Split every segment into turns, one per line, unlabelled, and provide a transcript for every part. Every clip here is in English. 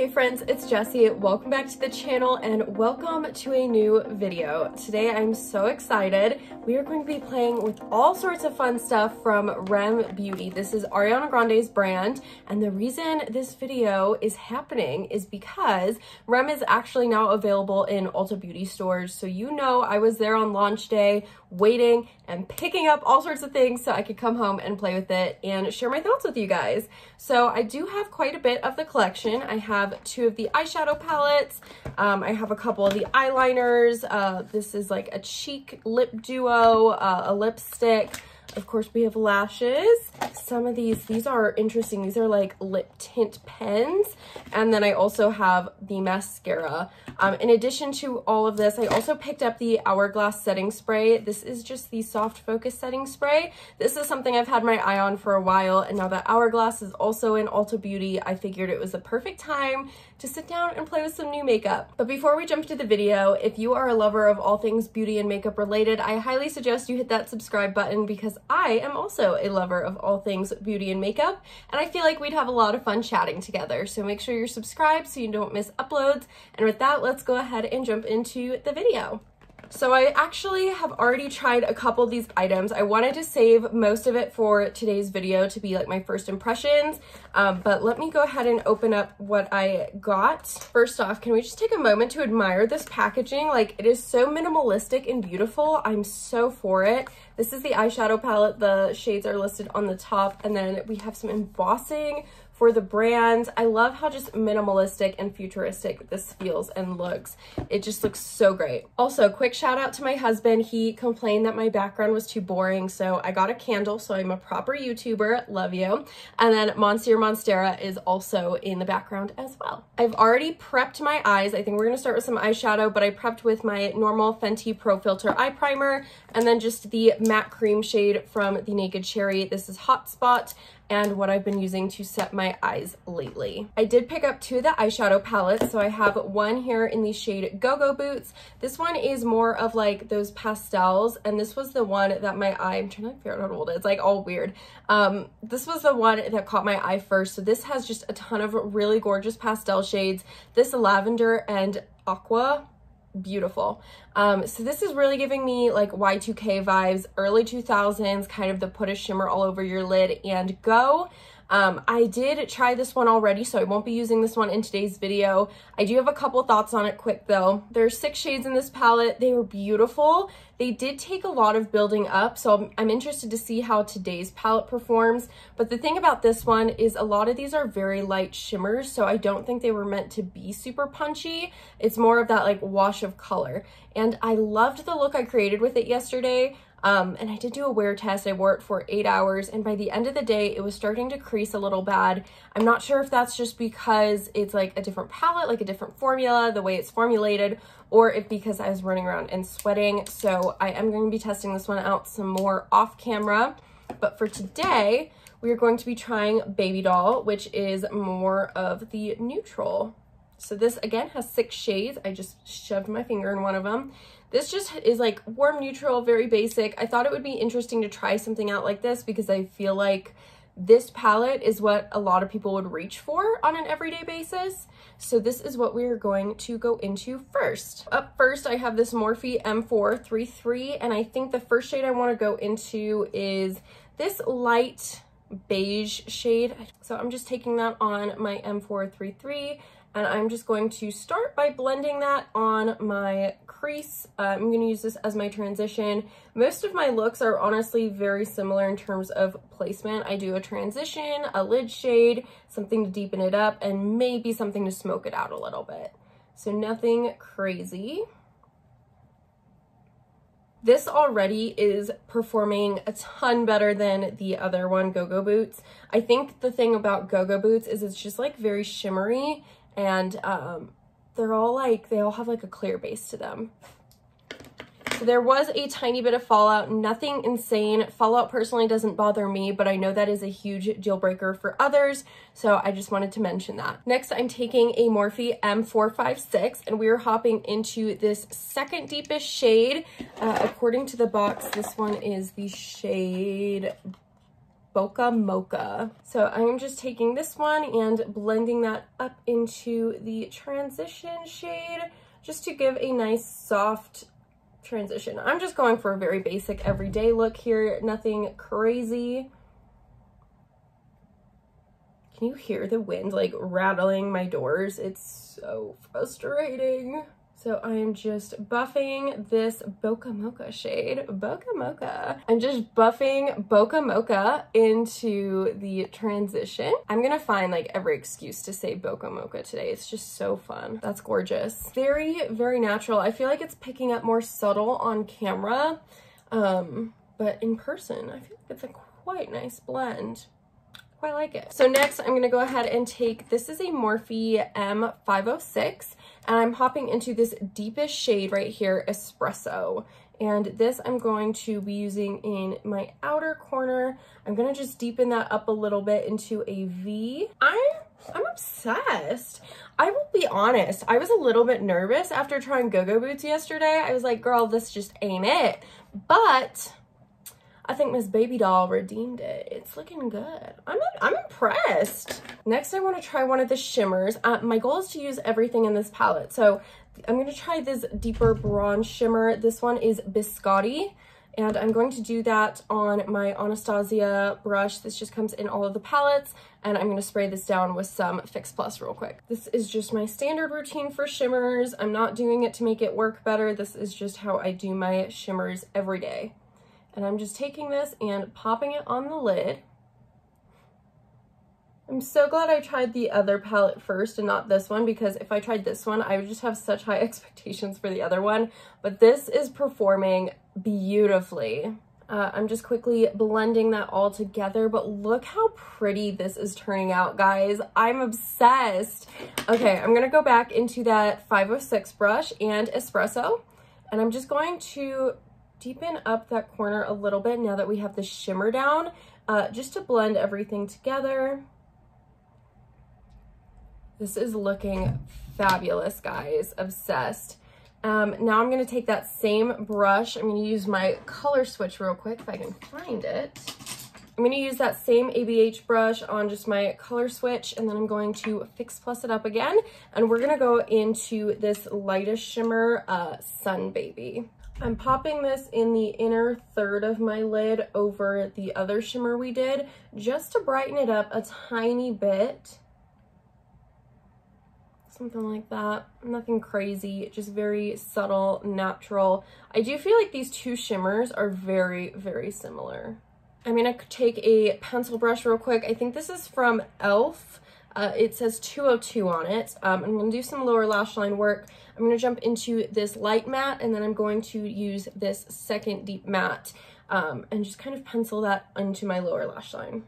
Hey friends, it's Jessi. Welcome back to the channel and welcome to a new video. Today I'm so excited. We are going to be playing with all sorts of fun stuff from Rem Beauty. This is Ariana Grande's brand and the reason this video is happening is because Rem is actually now available in Ulta Beauty stores. So you know I was there on launch day waiting and picking up all sorts of things so I could come home and play with it and share my thoughts with you guys. So I do have quite a bit of the collection. I have two of the eyeshadow palettes. Um, I have a couple of the eyeliners. Uh, this is like a cheek lip duo, uh, a lipstick. Of course, we have lashes. Some of these, these are interesting. These are like lip tint pens. And then I also have the mascara. Um, in addition to all of this, I also picked up the Hourglass setting spray. This is just the soft focus setting spray. This is something I've had my eye on for a while. And now that Hourglass is also in Ulta Beauty, I figured it was the perfect time to sit down and play with some new makeup. But before we jump to the video, if you are a lover of all things beauty and makeup related, I highly suggest you hit that subscribe button because I am also a lover of all things beauty and makeup, and I feel like we'd have a lot of fun chatting together. So make sure you're subscribed so you don't miss uploads. And with that, let's go ahead and jump into the video. So I actually have already tried a couple of these items. I wanted to save most of it for today's video to be like my first impressions, um, but let me go ahead and open up what I got. First off, can we just take a moment to admire this packaging? Like it is so minimalistic and beautiful. I'm so for it. This is the eyeshadow palette. The shades are listed on the top and then we have some embossing for the brand. I love how just minimalistic and futuristic this feels and looks. It just looks so great. Also, quick shout out to my husband. He complained that my background was too boring, so I got a candle, so I'm a proper YouTuber. Love you. And then Monsieur Monstera is also in the background as well. I've already prepped my eyes. I think we're gonna start with some eyeshadow, but I prepped with my normal Fenty Pro Filter Eye Primer and then just the matte cream shade from the Naked Cherry. This is Hot Spot and what I've been using to set my eyes lately. I did pick up two of the eyeshadow palettes. So I have one here in the shade Go-Go Boots. This one is more of like those pastels. And this was the one that my eye, I'm trying to figure out how to hold it. It's like all weird. Um, this was the one that caught my eye first. So this has just a ton of really gorgeous pastel shades. This lavender and aqua beautiful. Um, so this is really giving me like Y2K vibes, early 2000s, kind of the put a shimmer all over your lid and go. Um, I did try this one already, so I won't be using this one in today's video. I do have a couple thoughts on it quick though. There's six shades in this palette. They were beautiful. They did take a lot of building up, so I'm, I'm interested to see how today's palette performs. But the thing about this one is a lot of these are very light shimmers, so I don't think they were meant to be super punchy. It's more of that like wash of color. And I loved the look I created with it yesterday. Um, and I did do a wear test. I wore it for eight hours and by the end of the day, it was starting to crease a little bad. I'm not sure if that's just because it's like a different palette, like a different formula, the way it's formulated, or if because I was running around and sweating. So I am going to be testing this one out some more off camera. But for today, we are going to be trying Baby Doll, which is more of the neutral. So this again has six shades. I just shoved my finger in one of them. This just is like warm neutral, very basic. I thought it would be interesting to try something out like this because I feel like this palette is what a lot of people would reach for on an everyday basis. So this is what we're going to go into first. Up first, I have this Morphe M433, and I think the first shade I wanna go into is this light beige shade. So I'm just taking that on my M433 and I'm just going to start by blending that on my crease. Uh, I'm going to use this as my transition. Most of my looks are honestly very similar in terms of placement. I do a transition, a lid shade, something to deepen it up, and maybe something to smoke it out a little bit. So nothing crazy. This already is performing a ton better than the other one, Go-Go Boots. I think the thing about Go-Go Boots is it's just like very shimmery and um, they're all like, they all have like a clear base to them. So there was a tiny bit of fallout, nothing insane. Fallout personally doesn't bother me, but I know that is a huge deal breaker for others, so I just wanted to mention that. Next, I'm taking a Morphe M456, and we are hopping into this second deepest shade. Uh, according to the box, this one is the shade Bokeh Mocha. So I'm just taking this one and blending that up into the transition shade just to give a nice soft transition. I'm just going for a very basic everyday look here, nothing crazy. Can you hear the wind like rattling my doors? It's so frustrating. So I am just buffing this Boca Mocha shade, Boca Mocha. I'm just buffing Boca Mocha into the transition. I'm gonna find like every excuse to say Boca Mocha today. It's just so fun. That's gorgeous. Very, very natural. I feel like it's picking up more subtle on camera, um, but in person, I feel like it's a quite nice blend quite like it. So next I'm gonna go ahead and take, this is a Morphe M506 and I'm hopping into this deepest shade right here, Espresso. And this I'm going to be using in my outer corner. I'm gonna just deepen that up a little bit into a V. I'm, I'm obsessed. I will be honest, I was a little bit nervous after trying Go-Go Boots yesterday. I was like, girl, this just ain't it. But I think Miss Baby Doll redeemed it. It's looking good. I'm, I'm impressed. Next, I want to try one of the shimmers. Uh, my goal is to use everything in this palette. So I'm going to try this deeper bronze shimmer. This one is Biscotti. And I'm going to do that on my Anastasia brush. This just comes in all of the palettes. And I'm going to spray this down with some Fix Plus real quick. This is just my standard routine for shimmers. I'm not doing it to make it work better. This is just how I do my shimmers every day. And I'm just taking this and popping it on the lid. I'm so glad I tried the other palette first and not this one because if I tried this one, I would just have such high expectations for the other one. But this is performing beautifully. Uh, I'm just quickly blending that all together, but look how pretty this is turning out, guys. I'm obsessed. Okay, I'm gonna go back into that 506 brush and espresso, and I'm just going to deepen up that corner a little bit now that we have the shimmer down, uh, just to blend everything together. This is looking fabulous, guys. Obsessed. Um, now I'm going to take that same brush. I'm going to use my color switch real quick if I can find it. I'm going to use that same ABH brush on just my color switch and then I'm going to Fix Plus it up again. And we're going to go into this lightest shimmer, uh, Sun Baby. I'm popping this in the inner third of my lid over the other shimmer we did, just to brighten it up a tiny bit. Something like that. Nothing crazy, just very subtle, natural. I do feel like these two shimmers are very, very similar. I'm gonna take a pencil brush real quick. I think this is from e.l.f. Uh, it says 202 on it. Um, I'm to do some lower lash line work. I'm going to jump into this light matte and then I'm going to use this second deep matte um, and just kind of pencil that into my lower lash line.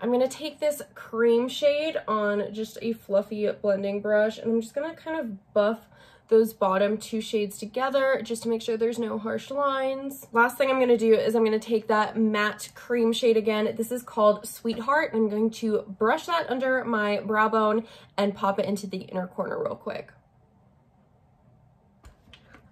I'm going to take this cream shade on just a fluffy blending brush and I'm just going to kind of buff those bottom two shades together just to make sure there's no harsh lines. Last thing I'm to do is I'm to take that matte cream shade again. This is called Sweetheart. I'm going to brush that under my brow bone and pop it into the inner corner real quick.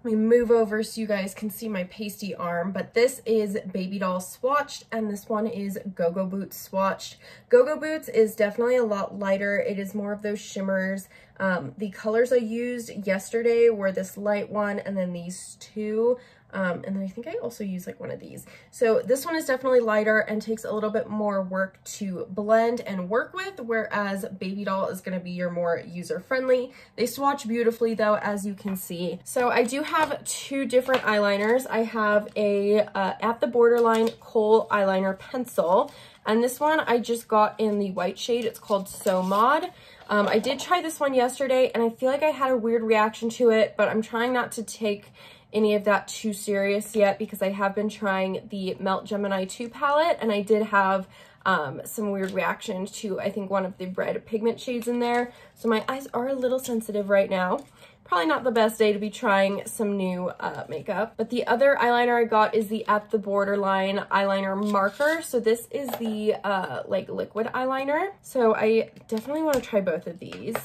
Let me move over so you guys can see my pasty arm, but this is Baby Doll swatched and this one is Go-Go Boots swatched. Go-Go Boots is definitely a lot lighter. It is more of those shimmers. Um, the colors I used yesterday were this light one and then these two. Um, and then I think I also use like one of these. So this one is definitely lighter and takes a little bit more work to blend and work with, whereas Baby Doll is going to be your more user-friendly. They swatch beautifully though, as you can see. So I do have two different eyeliners. I have a uh, At the Borderline Kohl Eyeliner Pencil, and this one I just got in the white shade. It's called So Mod. Um, I did try this one yesterday and I feel like I had a weird reaction to it, but I'm trying not to take any of that too serious yet because I have been trying the Melt Gemini 2 palette and I did have um, some weird reaction to, I think, one of the red pigment shades in there. So my eyes are a little sensitive right now. Probably not the best day to be trying some new uh, makeup. But the other eyeliner I got is the At the Borderline eyeliner marker. So this is the uh, like liquid eyeliner. So I definitely want to try both of these.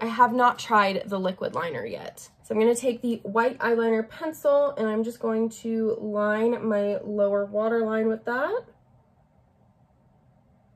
I have not tried the liquid liner yet. So I'm going to take the white eyeliner pencil and I'm just going to line my lower waterline with that.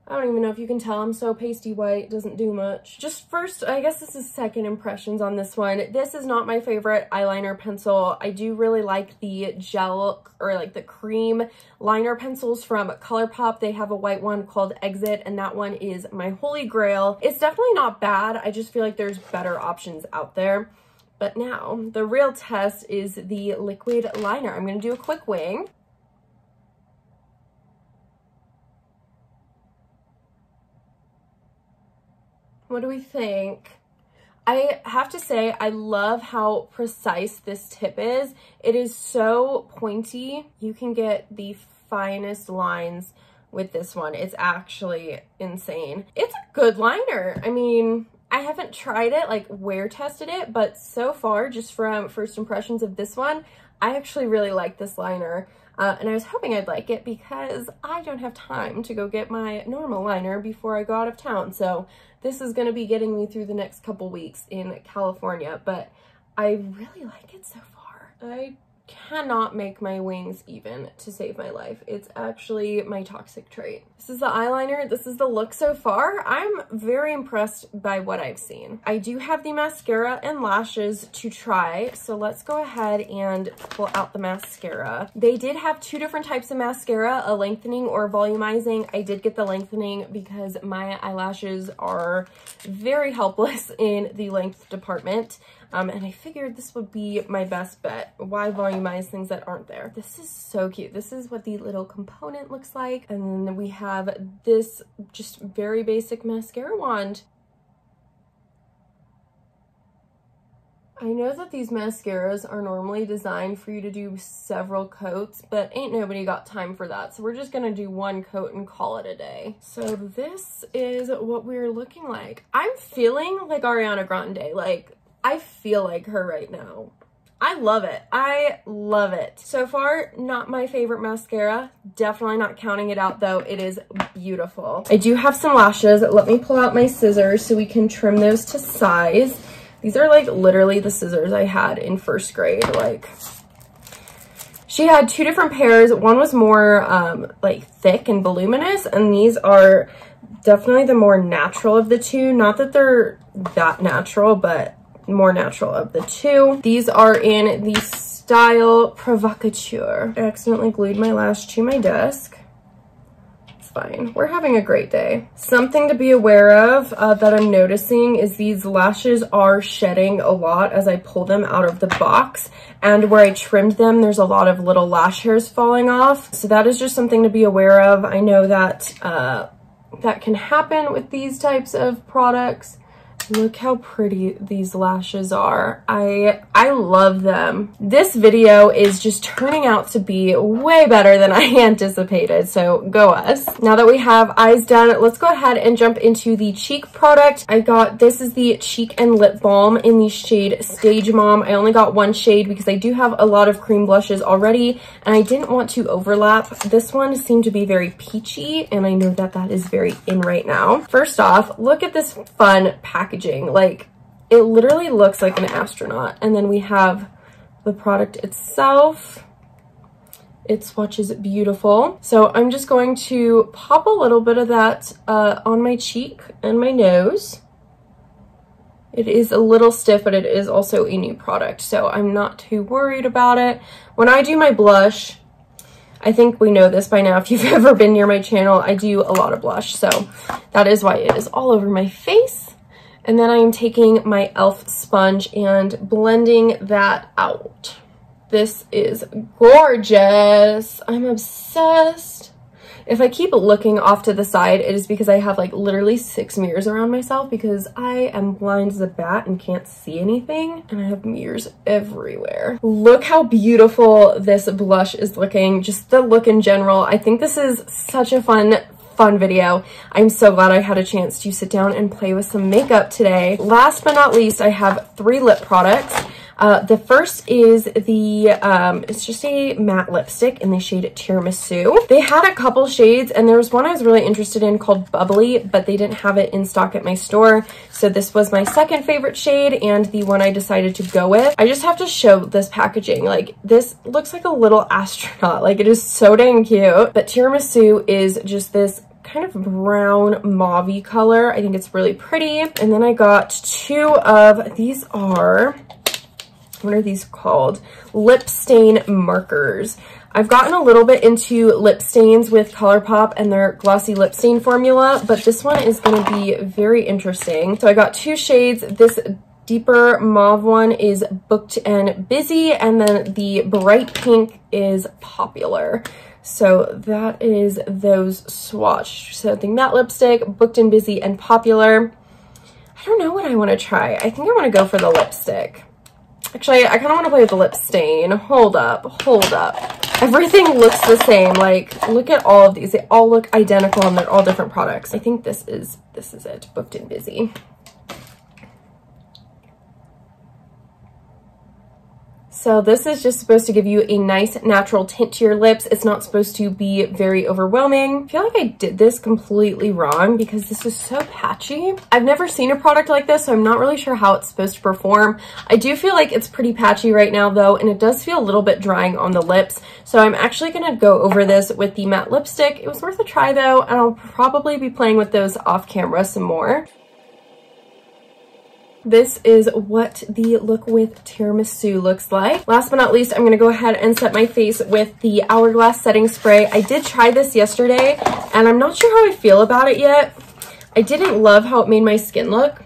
I don't even know if you can tell I'm so pasty white, doesn't do much. Just first, I guess this is second impressions on this one. This is not my favorite eyeliner pencil. I do really like the gel or like the cream liner pencils from ColourPop. They have a white one called Exit and that one is my holy grail. It's definitely not bad. I just feel like there's better options out there. But now the real test is the liquid liner. I'm to do a quick wing. What do we think? I have to say, I love how precise this tip is. It is so pointy. You can get the finest lines with this one. It's actually insane. It's a good liner. I mean, I haven't tried it, like wear tested it, but so far, just from first impressions of this one, I actually really like this liner. Uh, and I was hoping I'd like it because I don't have time to go get my normal liner before I go out of town. So this is going to be getting me through the next couple weeks in California, but I really like it so far. I cannot make my wings even to save my life. It's actually my toxic trait. This is the eyeliner. This is the look so far. I'm very impressed by what I've seen. I do have the mascara and lashes to try. So let's go ahead and pull out the mascara. They did have two different types of mascara, a lengthening or volumizing. I did get the lengthening because my eyelashes are very helpless in the length department. Um, and I figured this would be my best bet. Why volumize things that aren't there? This is so cute. This is what the little component looks like. And then we have this just very basic mascara wand. I know that these mascaras are normally designed for you to do several coats, but ain't nobody got time for that. So we're just gonna do one coat and call it a day. So this is what we're looking like. I'm feeling like Ariana Grande. Like I feel like her right now. I love it. I love it. So far, not my favorite mascara. Definitely not counting it out though. It is beautiful. I do have some lashes. Let me pull out my scissors so we can trim those to size. These are like literally the scissors I had in first grade. Like she had two different pairs. One was more um, like thick and voluminous and these are definitely the more natural of the two. Not that they're that natural, but more natural of the two. These are in the style Provocateur. I accidentally glued my lash to my desk. It's fine. We're having a great day. Something to be aware of uh, that I'm noticing is these lashes are shedding a lot as I pull them out of the box. And where I trimmed them, there's a lot of little lash hairs falling off. So that is just something to be aware of. I know that uh, that can happen with these types of products. Look how pretty these lashes are. I I love them. This video is just turning out to be way better than I anticipated, so go us. Now that we have eyes done, let's go ahead and jump into the cheek product. I got, this is the cheek and lip balm in the shade Stage Mom. I only got one shade because I do have a lot of cream blushes already, and I didn't want to overlap. This one seemed to be very peachy, and I know that that is very in right now. First off, look at this fun package packaging. Like, it literally looks like an astronaut. And then we have the product itself. It swatches beautiful. So I'm just going to pop a little bit of that uh, on my cheek and my nose. It is a little stiff, but it is also a new product, so I'm not too worried about it. When I do my blush, I think we know this by now if you've ever been near my channel, I do a lot of blush, so that is why it is all over my face. And then I am taking my e.l.f. sponge and blending that out. This is gorgeous. I'm obsessed. If I keep looking off to the side, it is because I have like literally six mirrors around myself because I am blind as a bat and can't see anything and I have mirrors everywhere. Look how beautiful this blush is looking, just the look in general. I think this is such a fun fun video. I'm so glad I had a chance to sit down and play with some makeup today. Last but not least, I have three lip products. Uh, the first is the, um, it's just a matte lipstick in the shade Tiramisu. They had a couple shades and there was one I was really interested in called Bubbly, but they didn't have it in stock at my store. So this was my second favorite shade and the one I decided to go with. I just have to show this packaging. Like this looks like a little astronaut. Like it is so dang cute. But Tiramisu is just this kind of brown mauve color. I think it's really pretty. And then I got two of, these are, what are these called? Lip stain markers. I've gotten a little bit into lip stains with ColourPop and their glossy lip stain formula, but this one is going to be very interesting. So I got two shades. This deeper mauve one is Booked and Busy, and then the bright pink is Popular. So that is those swatched. So the matte lipstick, Booked and Busy, and Popular. I don't know what I want to try. I think I want to go for the lipstick. Actually, I kind of want to play with the lip stain. Hold up, hold up. Everything looks the same. Like, look at all of these. They all look identical and they're all different products. I think this is, this is it. Booked and Busy. So this is just supposed to give you a nice natural tint to your lips. It's not supposed to be very overwhelming. I feel like I did this completely wrong because this is so patchy. I've never seen a product like this, so I'm not really sure how it's supposed to perform. I do feel like it's pretty patchy right now though, and it does feel a little bit drying on the lips. So I'm actually gonna go over this with the matte lipstick. It was worth a try though, and I'll probably be playing with those off camera some more. This is what the look with tiramisu looks like. Last but not least, I'm to go ahead and set my face with the Hourglass setting spray. I did try this yesterday, and I'm not sure how I feel about it yet. I didn't love how it made my skin look.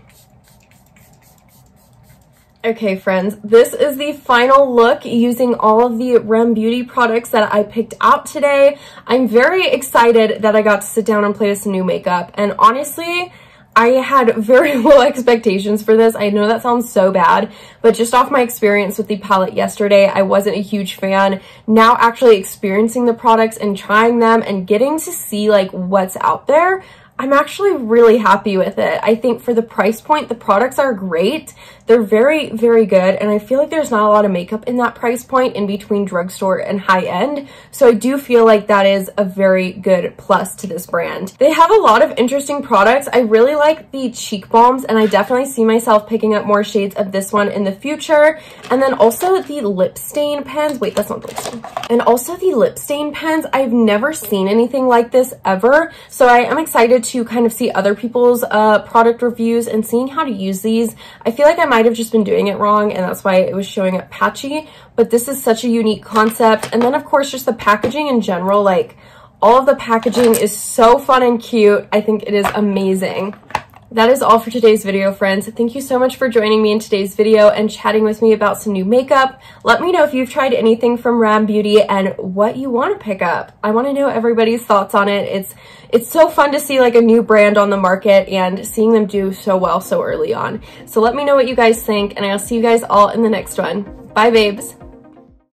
Okay, friends, this is the final look using all of the Rem Beauty products that I picked out today. I'm very excited that I got to sit down and play with some new makeup. And honestly, I had very low expectations for this. I know that sounds so bad, but just off my experience with the palette yesterday, I wasn't a huge fan. Now actually experiencing the products and trying them and getting to see like what's out there, I'm actually really happy with it. I think for the price point, the products are great. They're very, very good. And I feel like there's not a lot of makeup in that price point in between drugstore and high end. So I do feel like that is a very good plus to this brand. They have a lot of interesting products. I really like the cheek balms and I definitely see myself picking up more shades of this one in the future. And then also the lip stain pens. Wait, that's not the lip stain. And also the lip stain pens. I've never seen anything like this ever. So I am excited to kind of see other people's uh, product reviews and seeing how to use these. I feel like I might have just been doing it wrong and that's why it was showing up patchy, but this is such a unique concept. And then of course, just the packaging in general, like all of the packaging is so fun and cute. I think it is amazing. That is all for today's video, friends. Thank you so much for joining me in today's video and chatting with me about some new makeup. Let me know if you've tried anything from Rem Beauty and what you want to pick up. I want to know everybody's thoughts on it. It's it's so fun to see like a new brand on the market and seeing them do so well so early on. So let me know what you guys think and I'll see you guys all in the next one. Bye, babes.